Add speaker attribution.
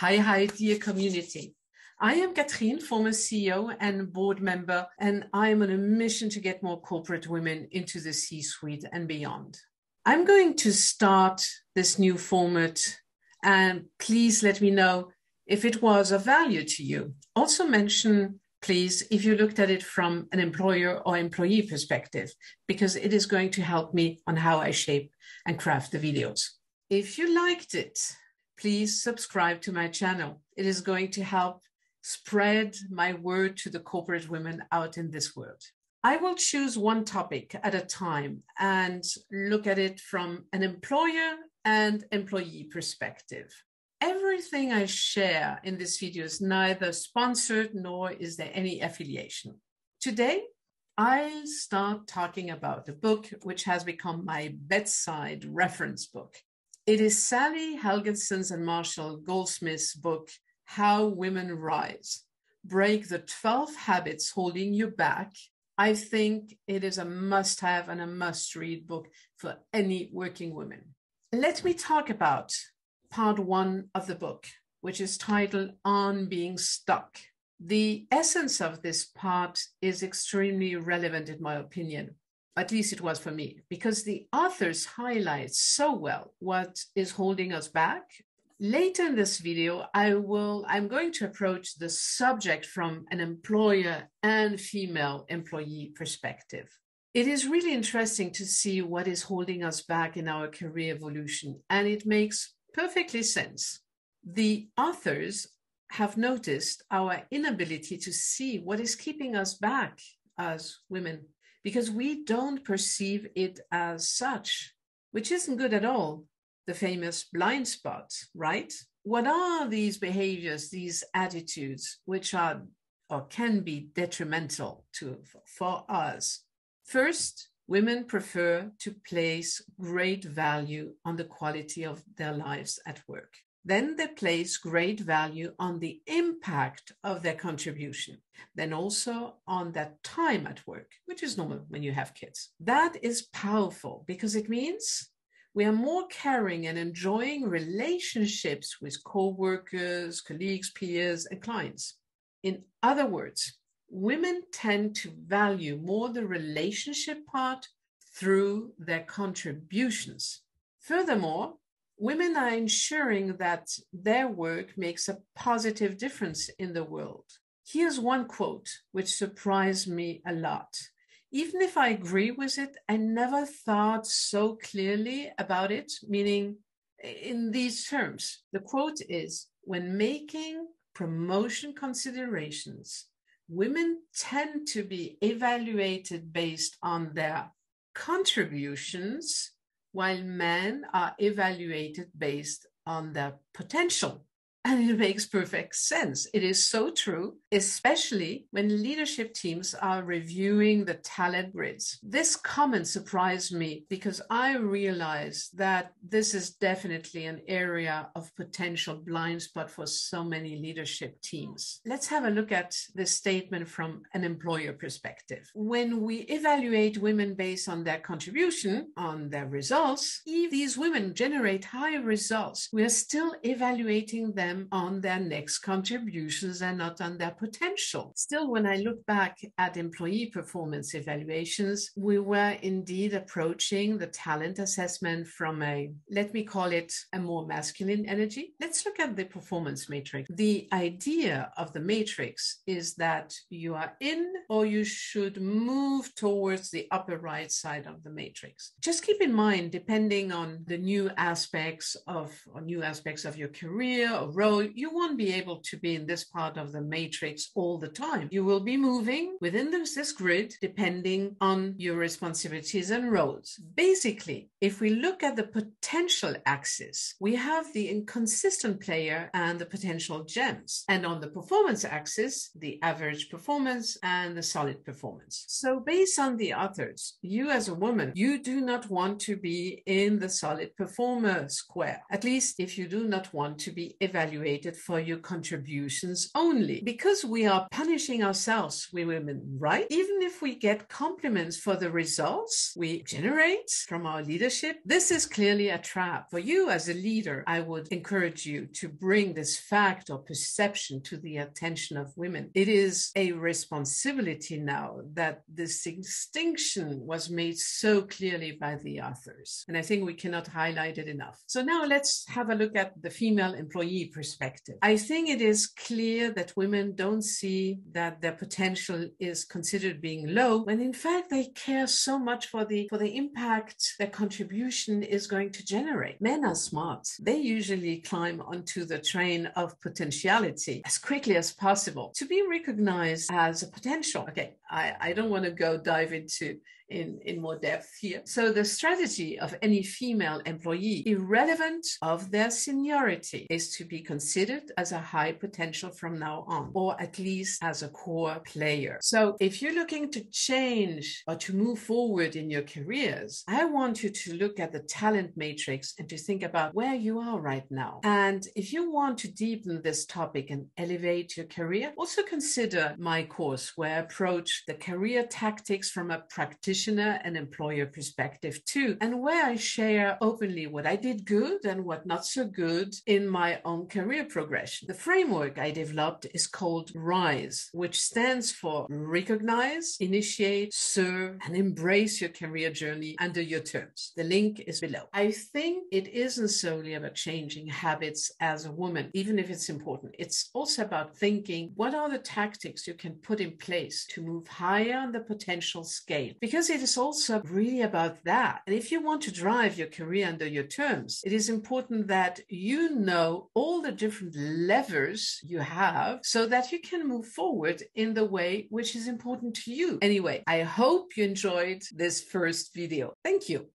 Speaker 1: Hi, hi, dear community. I am Katrien, former CEO and board member, and I am on a mission to get more corporate women into the C suite and beyond. I'm going to start this new format, and please let me know if it was of value to you. Also, mention, please, if you looked at it from an employer or employee perspective, because it is going to help me on how I shape and craft the videos. If you liked it, please subscribe to my channel. It is going to help spread my word to the corporate women out in this world. I will choose one topic at a time and look at it from an employer and employee perspective. Everything I share in this video is neither sponsored nor is there any affiliation. Today, I'll start talking about a book which has become my bedside reference book. It is Sally Helgesen's and Marshall Goldsmith's book, How Women Rise Break the 12 Habits Holding You Back. I think it is a must have and a must read book for any working woman. Let me talk about part one of the book, which is titled On Being Stuck. The essence of this part is extremely relevant, in my opinion at least it was for me, because the authors highlight so well what is holding us back. Later in this video, I will, I'm going to approach the subject from an employer and female employee perspective. It is really interesting to see what is holding us back in our career evolution, and it makes perfectly sense. The authors have noticed our inability to see what is keeping us back as women because we don't perceive it as such, which isn't good at all. The famous blind spot, right? What are these behaviors, these attitudes, which are or can be detrimental to for us? First, women prefer to place great value on the quality of their lives at work then they place great value on the impact of their contribution, then also on that time at work, which is normal when you have kids. That is powerful because it means we are more caring and enjoying relationships with co-workers, colleagues, peers, and clients. In other words, women tend to value more the relationship part through their contributions. Furthermore, women are ensuring that their work makes a positive difference in the world. Here's one quote which surprised me a lot. Even if I agree with it, I never thought so clearly about it, meaning in these terms. The quote is When making promotion considerations, women tend to be evaluated based on their contributions while men are evaluated based on their potential. And it makes perfect sense. It is so true, especially when leadership teams are reviewing the talent grids. This comment surprised me because I realized that this is definitely an area of potential blind spot for so many leadership teams. Let's have a look at this statement from an employer perspective. When we evaluate women based on their contribution, on their results, if these women generate high results, we are still evaluating them them on their next contributions and not on their potential. Still, when I look back at employee performance evaluations, we were indeed approaching the talent assessment from a, let me call it a more masculine energy. Let's look at the performance matrix. The idea of the matrix is that you are in or you should move towards the upper right side of the matrix. Just keep in mind, depending on the new aspects of or new aspects of your career or role, you won't be able to be in this part of the matrix all the time. You will be moving within this, this grid depending on your responsibilities and roles. Basically, if we look at the potential axis, we have the inconsistent player and the potential gems. And on the performance axis, the average performance and the solid performance. So based on the authors, you as a woman, you do not want to be in the solid performer square, at least if you do not want to be evaluated evaluated for your contributions only. Because we are punishing ourselves, we women, right? Even if we get compliments for the results we generate from our leadership, this is clearly a trap. For you as a leader, I would encourage you to bring this fact or perception to the attention of women. It is a responsibility now that this distinction was made so clearly by the authors. And I think we cannot highlight it enough. So now let's have a look at the female employee perspective. I think it is clear that women don't see that their potential is considered being low when in fact they care so much for the for the impact their contribution is going to generate. Men are smart. They usually climb onto the train of potentiality as quickly as possible to be recognized as a potential. Okay, I, I don't want to go dive into in, in more depth here. So the strategy of any female employee, irrelevant of their seniority, is to be considered as a high potential from now on, or at least as a core player. So if you're looking to change or to move forward in your careers, I want you to look at the talent matrix and to think about where you are right now. And if you want to deepen this topic and elevate your career, also consider my course where I approach the career tactics from a practitioner practitioner and employer perspective too, and where I share openly what I did good and what not so good in my own career progression. The framework I developed is called RISE, which stands for Recognize, Initiate, Serve, and Embrace Your Career Journey under your terms. The link is below. I think it isn't solely about changing habits as a woman, even if it's important. It's also about thinking what are the tactics you can put in place to move higher on the potential scale. Because it is also really about that. And if you want to drive your career under your terms, it is important that you know all the different levers you have so that you can move forward in the way which is important to you. Anyway, I hope you enjoyed this first video. Thank you.